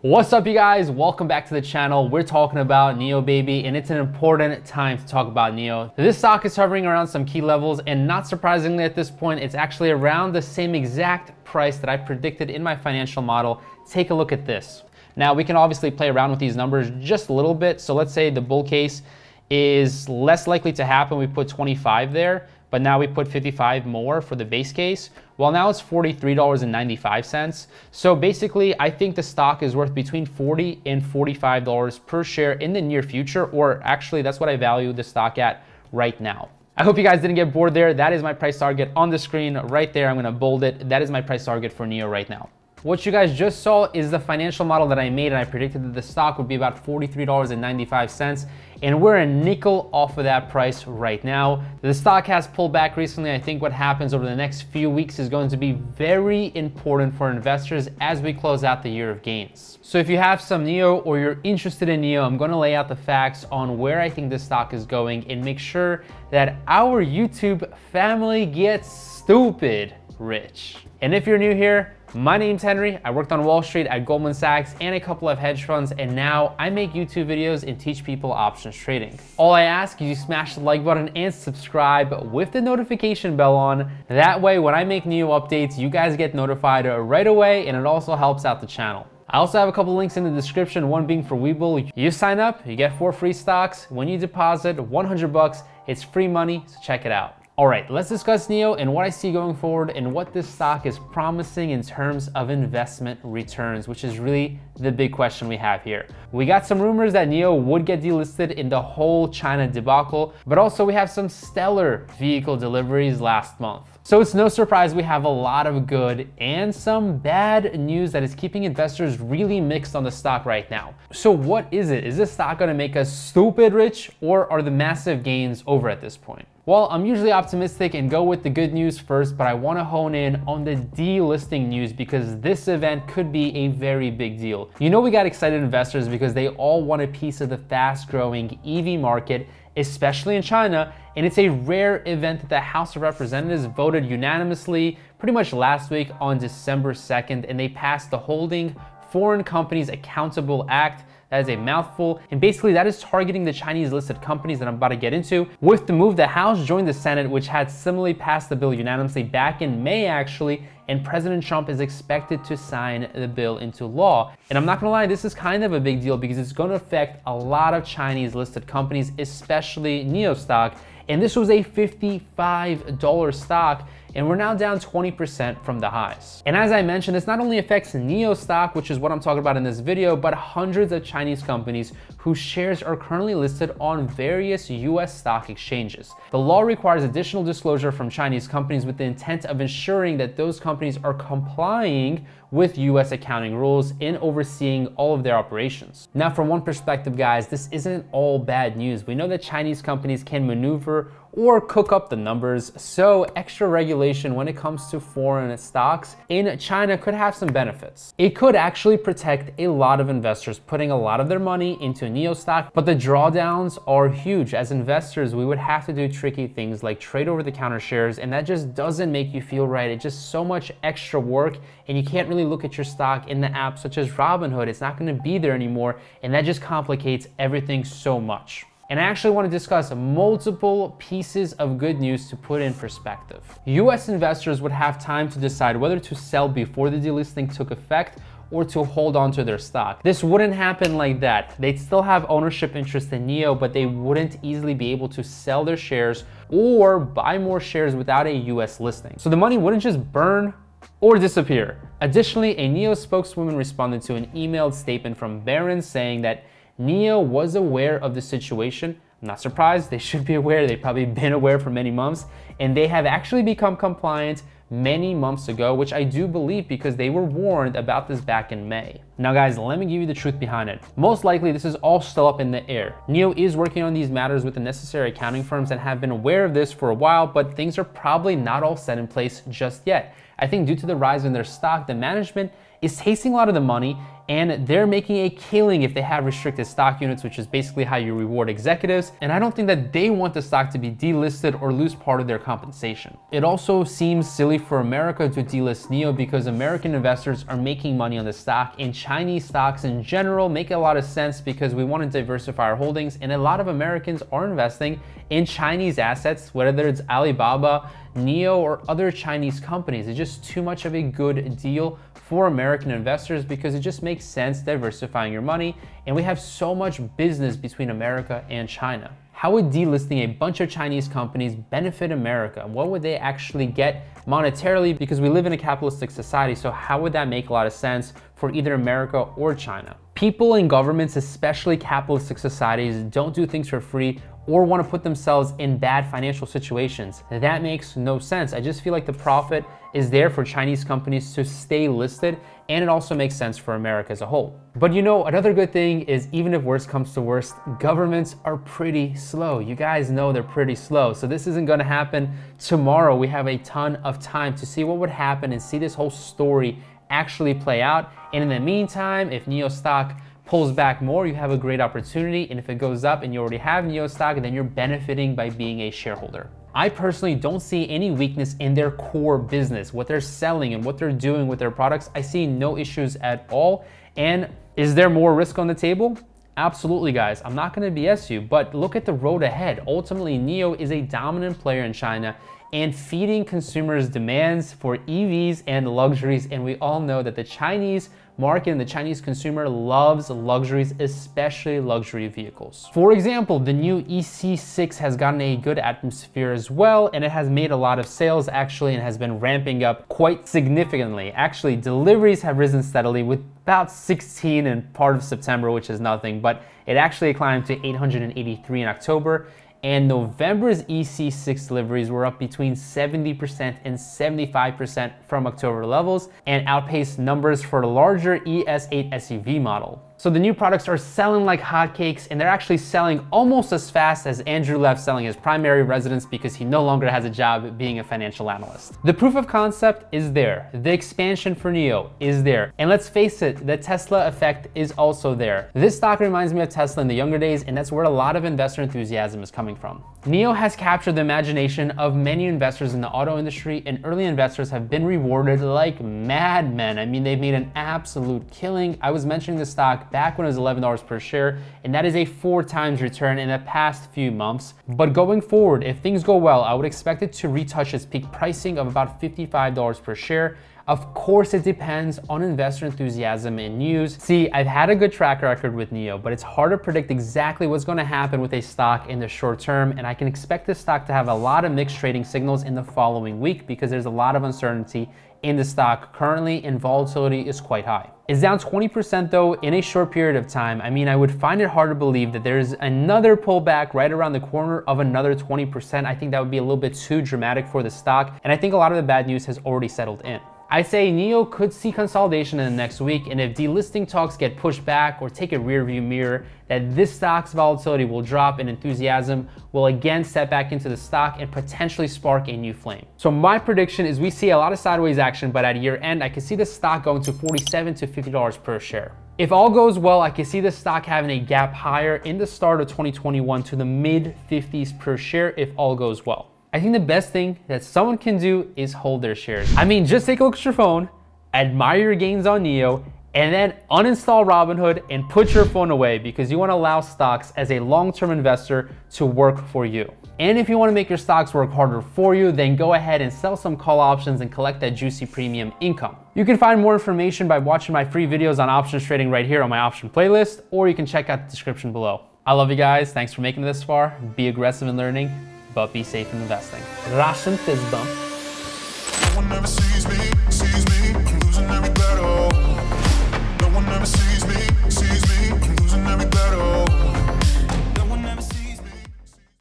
What's up you guys? Welcome back to the channel. We're talking about NIO baby and it's an important time to talk about NIO. This stock is hovering around some key levels and not surprisingly at this point, it's actually around the same exact price that I predicted in my financial model. Take a look at this. Now we can obviously play around with these numbers just a little bit. So let's say the bull case is less likely to happen. We put 25 there but now we put 55 more for the base case. Well, now it's $43.95. So basically, I think the stock is worth between 40 and $45 per share in the near future, or actually that's what I value the stock at right now. I hope you guys didn't get bored there. That is my price target on the screen right there. I'm gonna bold it. That is my price target for NIO right now. What you guys just saw is the financial model that I made and I predicted that the stock would be about $43.95 and we're a nickel off of that price right now. The stock has pulled back recently. I think what happens over the next few weeks is going to be very important for investors as we close out the year of gains. So if you have some NIO or you're interested in NIO, I'm gonna lay out the facts on where I think the stock is going and make sure that our YouTube family gets stupid rich. And if you're new here, my name's Henry. I worked on Wall Street at Goldman Sachs and a couple of hedge funds, and now I make YouTube videos and teach people options trading. All I ask is you smash the like button and subscribe with the notification bell on. That way, when I make new updates, you guys get notified right away, and it also helps out the channel. I also have a couple links in the description, one being for Webull. You sign up, you get four free stocks. When you deposit 100 bucks, it's free money, so check it out. All right, let's discuss NIO and what I see going forward and what this stock is promising in terms of investment returns, which is really the big question we have here. We got some rumors that NIO would get delisted in the whole China debacle, but also we have some stellar vehicle deliveries last month. So it's no surprise we have a lot of good and some bad news that is keeping investors really mixed on the stock right now. So what is it? Is this stock gonna make us stupid rich or are the massive gains over at this point? Well, I'm usually optimistic and go with the good news first, but I wanna hone in on the delisting news because this event could be a very big deal. You know we got excited investors because they all want a piece of the fast growing EV market, especially in China, and it's a rare event that the House of Representatives voted unanimously pretty much last week on December 2nd, and they passed the Holding Foreign Companies Accountable Act that is a mouthful. And basically that is targeting the Chinese listed companies that I'm about to get into. With the move, the House joined the Senate, which had similarly passed the bill unanimously back in May actually, and President Trump is expected to sign the bill into law. And I'm not gonna lie, this is kind of a big deal because it's gonna affect a lot of Chinese listed companies, especially NIO stock. And this was a $55 stock and we're now down 20% from the highs. And as I mentioned, this not only affects NIO stock, which is what I'm talking about in this video, but hundreds of Chinese companies whose shares are currently listed on various US stock exchanges. The law requires additional disclosure from Chinese companies with the intent of ensuring that those companies are complying with US accounting rules in overseeing all of their operations. Now, from one perspective, guys, this isn't all bad news. We know that Chinese companies can maneuver or cook up the numbers, so extra regulation when it comes to foreign stocks in China could have some benefits. It could actually protect a lot of investors putting a lot of their money into NIO stock, but the drawdowns are huge. As investors, we would have to do tricky things like trade over the counter shares, and that just doesn't make you feel right. It's just so much extra work, and you can't really look at your stock in the app such as Robinhood. It's not gonna be there anymore, and that just complicates everything so much. And I actually want to discuss multiple pieces of good news to put in perspective. US investors would have time to decide whether to sell before the delisting took effect or to hold on to their stock. This wouldn't happen like that. They'd still have ownership interest in NIO, but they wouldn't easily be able to sell their shares or buy more shares without a US listing. So the money wouldn't just burn or disappear. Additionally, a NIO spokeswoman responded to an emailed statement from Barron saying that NIO was aware of the situation. I'm not surprised, they should be aware. They've probably been aware for many months, and they have actually become compliant many months ago, which I do believe because they were warned about this back in May. Now guys, let me give you the truth behind it. Most likely this is all still up in the air. NIO is working on these matters with the necessary accounting firms and have been aware of this for a while, but things are probably not all set in place just yet. I think due to the rise in their stock, the management is tasting a lot of the money and they're making a killing if they have restricted stock units, which is basically how you reward executives. And I don't think that they want the stock to be delisted or lose part of their compensation. It also seems silly for America to delist NIO because American investors are making money on the stock and Chinese stocks in general make a lot of sense because we want to diversify our holdings and a lot of Americans are investing in Chinese assets, whether it's Alibaba, NIO, or other Chinese companies. It's just too much of a good deal for American investors because it just makes sense diversifying your money. And we have so much business between America and China. How would delisting a bunch of Chinese companies benefit America? What would they actually get monetarily? Because we live in a capitalistic society, so how would that make a lot of sense for either America or China? People in governments, especially capitalistic societies, don't do things for free or want to put themselves in bad financial situations. That makes no sense. I just feel like the profit is there for Chinese companies to stay listed and it also makes sense for America as a whole. But you know, another good thing is even if worst comes to worst, governments are pretty slow. You guys know they're pretty slow. So this isn't gonna happen tomorrow. We have a ton of time to see what would happen and see this whole story actually play out. And in the meantime, if NIO stock pulls back more, you have a great opportunity. And if it goes up and you already have NIO stock, then you're benefiting by being a shareholder. I personally don't see any weakness in their core business, what they're selling and what they're doing with their products. I see no issues at all. And is there more risk on the table? Absolutely, guys. I'm not gonna BS you, but look at the road ahead. Ultimately, NIO is a dominant player in China and feeding consumers' demands for EVs and luxuries. And we all know that the Chinese market and the Chinese consumer loves luxuries, especially luxury vehicles. For example, the new EC6 has gotten a good atmosphere as well, and it has made a lot of sales actually and has been ramping up quite significantly. Actually, deliveries have risen steadily with about 16 in part of September, which is nothing, but it actually climbed to 883 in October and November's EC6 deliveries were up between 70% and 75% from October levels and outpaced numbers for the larger ES8 SUV model. So the new products are selling like hotcakes and they're actually selling almost as fast as Andrew Left selling his primary residence because he no longer has a job being a financial analyst. The proof of concept is there. The expansion for NIO is there. And let's face it, the Tesla effect is also there. This stock reminds me of Tesla in the younger days and that's where a lot of investor enthusiasm is coming from. NIO has captured the imagination of many investors in the auto industry and early investors have been rewarded like madmen. I mean, they've made an absolute killing. I was mentioning the stock back when it was $11 per share, and that is a four times return in the past few months. But going forward, if things go well, I would expect it to retouch its peak pricing of about $55 per share. Of course, it depends on investor enthusiasm and news. See, I've had a good track record with NIO, but it's hard to predict exactly what's gonna happen with a stock in the short term, and I can expect this stock to have a lot of mixed trading signals in the following week because there's a lot of uncertainty in the stock currently and volatility is quite high. It's down 20% though in a short period of time. I mean, I would find it hard to believe that there's another pullback right around the corner of another 20%. I think that would be a little bit too dramatic for the stock. And I think a lot of the bad news has already settled in. I say NIO could see consolidation in the next week, and if delisting talks get pushed back or take a rear view mirror, that this stock's volatility will drop and enthusiasm will again set back into the stock and potentially spark a new flame. So my prediction is we see a lot of sideways action, but at year end, I can see the stock going to 47 to $50 per share. If all goes well, I can see the stock having a gap higher in the start of 2021 to the mid 50s per share if all goes well. I think the best thing that someone can do is hold their shares. I mean, just take a look at your phone, admire your gains on NIO, and then uninstall Robinhood and put your phone away because you want to allow stocks as a long-term investor to work for you. And if you want to make your stocks work harder for you, then go ahead and sell some call options and collect that juicy premium income. You can find more information by watching my free videos on options trading right here on my option playlist, or you can check out the description below. I love you guys. Thanks for making it this far. Be aggressive in learning but be safe in investing. Russian fist bump.